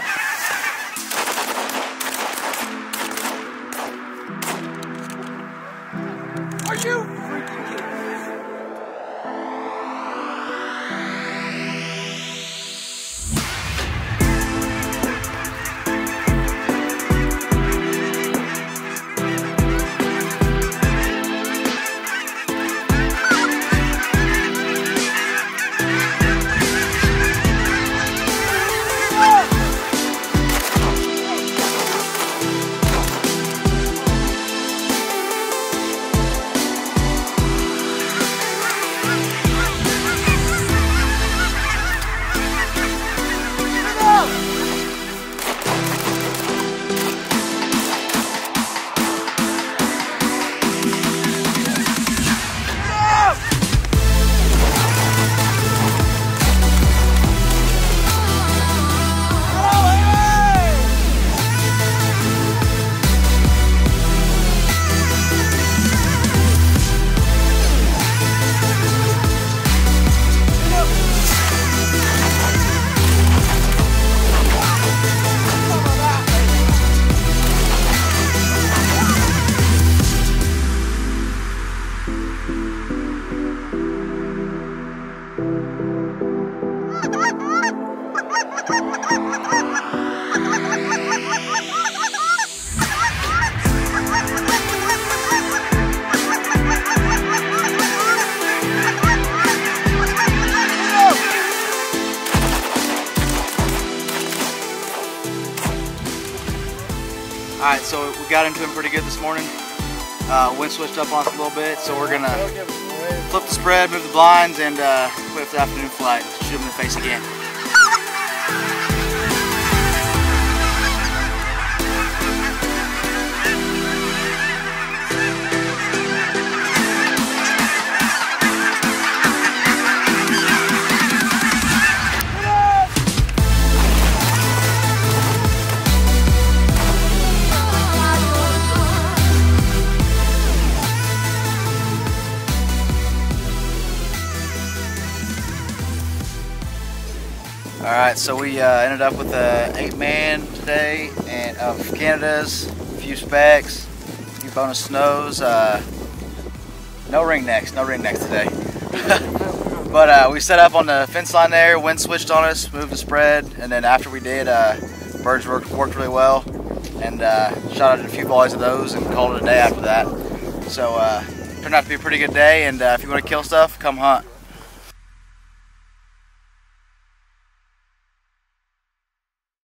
go! All right, so we got into him pretty good this morning. Uh, wind switched up on us a little bit, so we're gonna flip the spread, move the blinds, and uh, wait the afternoon flight. Shoot him in the face again. All right, so we uh, ended up with a eight man today and of Canada's, a few specs, a few bonus snows. Uh, no ring necks, no ring necks today. but uh, we set up on the fence line there, wind switched on us, moved the spread, and then after we did, uh, birds worked, worked really well. And uh, shot out a few volleys of those and called it a day after that. So uh, turned out to be a pretty good day, and uh, if you want to kill stuff, come hunt.